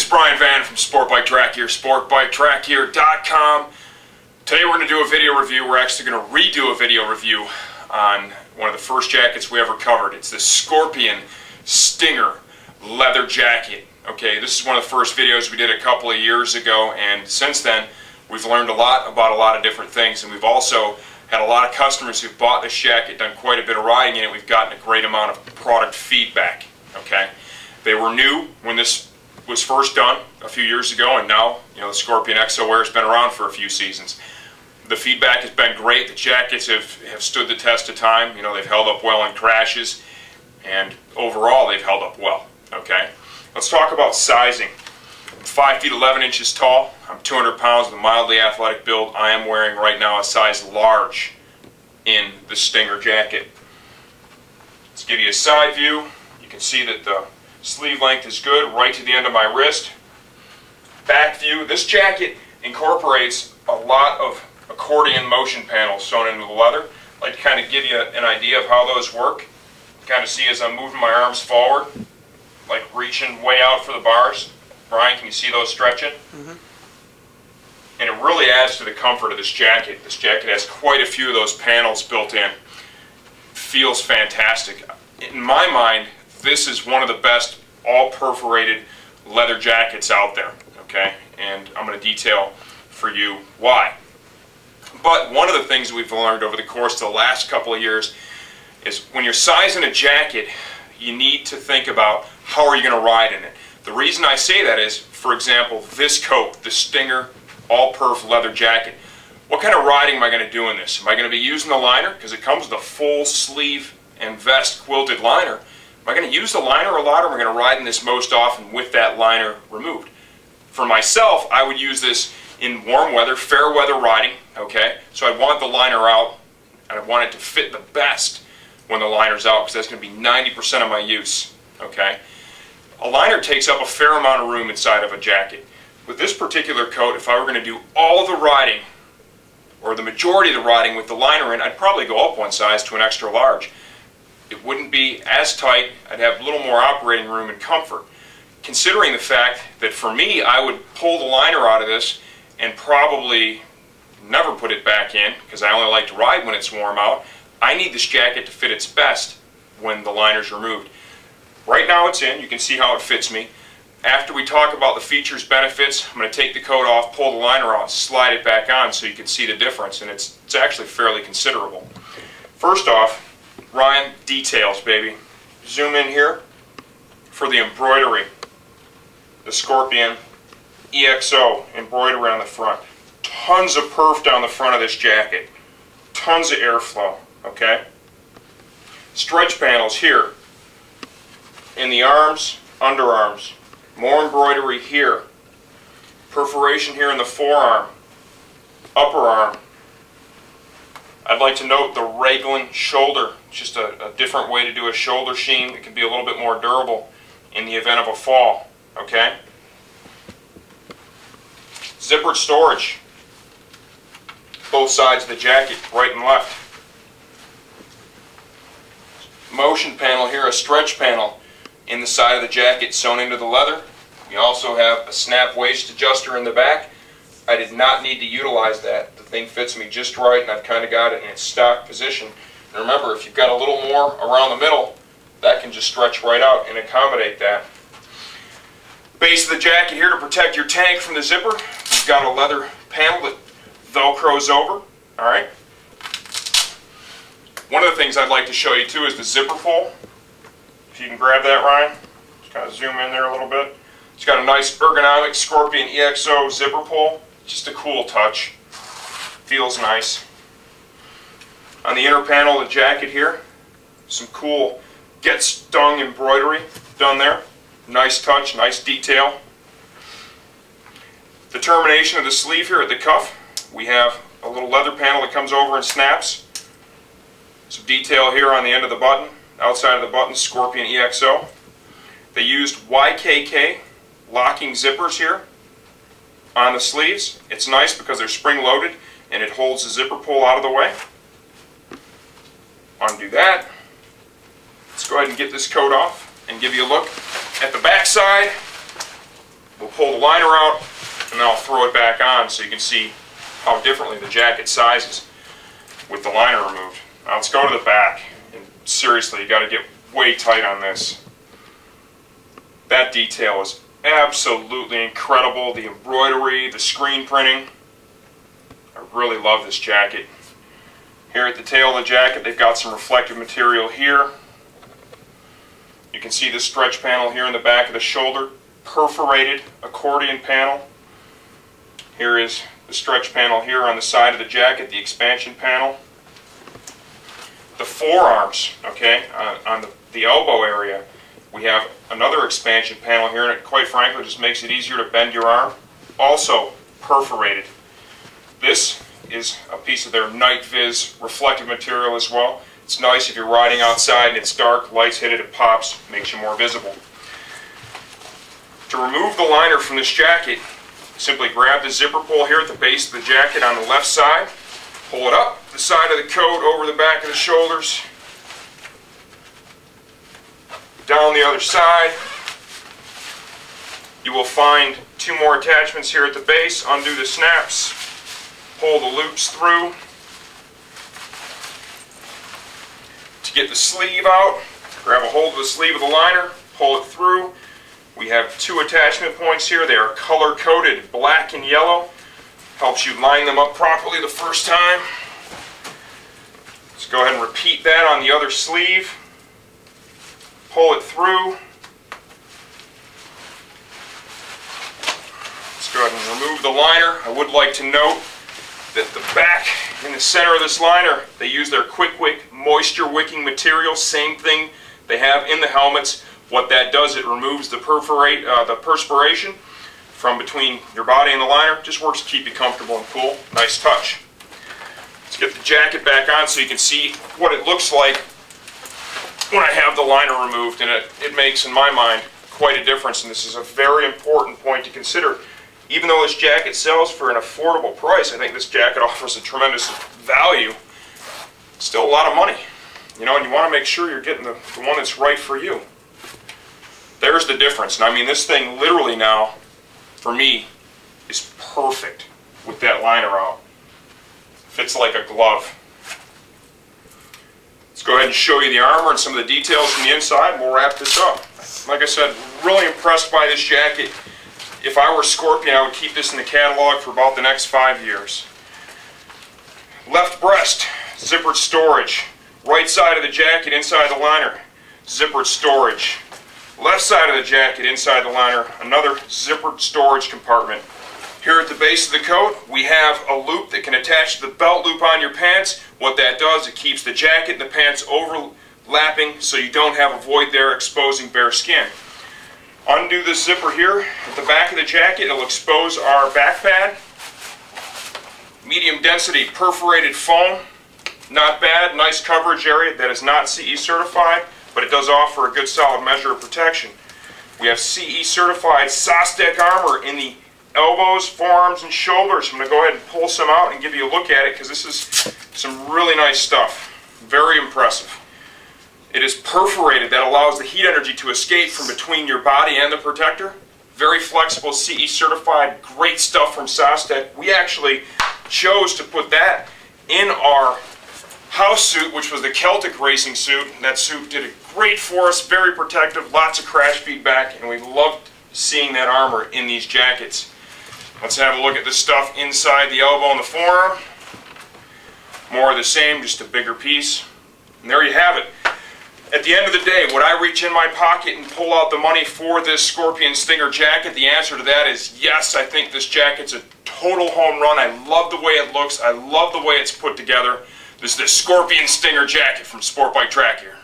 This is Brian Van from Sport Bike Track Gear, sportbiketrackgear.com. Today we're going to do a video review. We're actually going to redo a video review on one of the first jackets we ever covered. It's the Scorpion Stinger leather jacket. Okay, this is one of the first videos we did a couple of years ago, and since then we've learned a lot about a lot of different things, and we've also had a lot of customers who've bought this jacket, done quite a bit of riding in it. We've gotten a great amount of product feedback. Okay, they were new when this was first done a few years ago, and now you know the Scorpion Air has been around for a few seasons. The feedback has been great. The jackets have, have stood the test of time. You know they've held up well in crashes, and overall they've held up well. Okay, let's talk about sizing. I'm 5 feet 11 inches tall. I'm 200 pounds with a mildly athletic build. I am wearing right now a size large in the Stinger jacket. Let's give you a side view. You can see that the Sleeve length is good, right to the end of my wrist. Back view, this jacket incorporates a lot of accordion motion panels sewn into the leather. I'd like to kind of give you an idea of how those work. Kind of see as I'm moving my arms forward, like reaching way out for the bars. Brian, can you see those stretching? Mm -hmm. And it really adds to the comfort of this jacket. This jacket has quite a few of those panels built in. Feels fantastic. In my mind, this is one of the best all perforated leather jackets out there, okay? And I'm going to detail for you why. But one of the things we've learned over the course of the last couple of years is when you're sizing a jacket, you need to think about how are you going to ride in it. The reason I say that is, for example, this coat, the Stinger all-perf leather jacket. What kind of riding am I going to do in this? Am I going to be using the liner? Because it comes with a full sleeve and vest quilted liner. Am I going to use the liner a lot or am I going to ride in this most often with that liner removed? For myself, I would use this in warm weather, fair weather riding, okay? So I want the liner out and I want it to fit the best when the liner's out because that's going to be 90% of my use, okay? A liner takes up a fair amount of room inside of a jacket. With this particular coat, if I were going to do all the riding or the majority of the riding with the liner in, I'd probably go up one size to an extra large it wouldn't be as tight. I'd have a little more operating room and comfort. Considering the fact that for me, I would pull the liner out of this and probably never put it back in because I only like to ride when it's warm out. I need this jacket to fit its best when the liner's removed. Right now it's in. You can see how it fits me. After we talk about the features, benefits, I'm going to take the coat off, pull the liner out, slide it back on so you can see the difference, and it's, it's actually fairly considerable. First off, Ryan, details, baby. Zoom in here for the embroidery. The Scorpion EXO embroidery on the front. Tons of perf down the front of this jacket. Tons of airflow, okay? Stretch panels here. In the arms, underarms. More embroidery here. Perforation here in the forearm. Upper arm. I'd like to note the Raglan shoulder just a, a different way to do a shoulder sheen. It can be a little bit more durable in the event of a fall. Okay? Zippered storage. Both sides of the jacket, right and left. Motion panel here, a stretch panel in the side of the jacket sewn into the leather. We also have a snap waist adjuster in the back. I did not need to utilize that. Thing fits me just right and I've kind of got it in its stock position. And remember, if you've got a little more around the middle, that can just stretch right out and accommodate that. Base of the jacket here to protect your tank from the zipper. You've got a leather panel that velcros over. All right. One of the things I'd like to show you too is the zipper pull. If you can grab that, Ryan. Just kind of zoom in there a little bit. It's got a nice ergonomic Scorpion EXO zipper pull. Just a cool touch. Feels nice. On the inner panel of the jacket here, some cool Get Stung embroidery done there. Nice touch, nice detail. The termination of the sleeve here at the cuff, we have a little leather panel that comes over and snaps. Some detail here on the end of the button. Outside of the button, Scorpion EXO. They used YKK locking zippers here on the sleeves. It's nice because they're spring loaded and it holds the zipper pull out of the way undo that. Let's go ahead and get this coat off and give you a look at the back side. we'll pull the liner out and then I'll throw it back on so you can see how differently the jacket sizes with the liner removed. Now let's go to the back. And seriously, you got to get way tight on this. That detail is absolutely incredible. The embroidery, the screen printing. Really love this jacket. Here at the tail of the jacket, they've got some reflective material here. You can see the stretch panel here in the back of the shoulder, perforated accordion panel. Here is the stretch panel here on the side of the jacket, the expansion panel. The forearms, okay, uh, on the, the elbow area, we have another expansion panel here, and it quite frankly just makes it easier to bend your arm. Also perforated. This is a piece of their Night Viz reflective material as well. It's nice if you're riding outside and it's dark, lights hit it, it pops, makes you more visible. To remove the liner from this jacket, Simply grab the zipper pull here at the base of the jacket on the left side, pull it up the side of the coat over the back of the shoulders, down the other side. You will find two more attachments here at the base. Undo the snaps, pull the loops through. To get the sleeve out, grab a hold of the sleeve of the liner, pull it through, we have two attachment points here. They are color coded black and yellow. Helps you line them up properly the first time. Let's go ahead and repeat that on the other sleeve. Pull it through. Let's go ahead and remove the liner. I would like to note that the back in the center of this liner, they use their KwikWick moisture wicking material, same thing they have in the helmets. What that does, it removes the perforate, uh, the perspiration from between your body and the liner. Just works to keep you comfortable and cool. Nice touch. Let's get the jacket back on so you can see what it looks like when I have the liner removed. And it, it makes, in my mind, quite a difference. And this is a very important point to consider. Even though this jacket sells for an affordable price, I think this jacket offers a tremendous value. Still a lot of money. You know, and you want to make sure you're getting the, the one that's right for you. There's the difference. And I mean, this thing literally now, for me, is perfect with that liner out. Fits like a glove. Let's go ahead and show you the armor and some of the details from the inside, we'll wrap this up. Like I said, really impressed by this jacket. If I were Scorpion, I would keep this in the catalog for about the next five years. Left breast, zippered storage. Right side of the jacket, inside the liner, zippered storage. Left side of the jacket, inside the liner, another zippered storage compartment. Here at the base of the coat, we have a loop that can attach the belt loop on your pants. What that does, it keeps the jacket and the pants overlapping so you don't have a void there exposing bare skin. Undo the zipper here at the back of the jacket. It'll expose our back pad. Medium density perforated foam. Not bad. Nice coverage area that is not CE certified but it does offer a good solid measure of protection. We have CE certified Sas-Tec armor in the elbows, forearms, and shoulders. I'm going to go ahead and pull some out and give you a look at it because this is some really nice stuff. Very impressive. It is perforated. That allows the heat energy to escape from between your body and the protector. Very flexible, CE certified, great stuff from Sas-Tec. We actually chose to put that in our house suit, which was the Celtic racing suit. That suit did a great for us, very protective, lots of crash feedback, and we loved seeing that armor in these jackets. Let's have a look at the stuff inside the elbow and the forearm. More of the same, just a bigger piece. And there you have it. At the end of the day, would I reach in my pocket and pull out the money for this Scorpion Stinger jacket? The answer to that is yes. I think this jacket's a total home run. I love the way it looks. I love the way it's put together. This is the Scorpion Stinger jacket from Sport Bike Track Gear.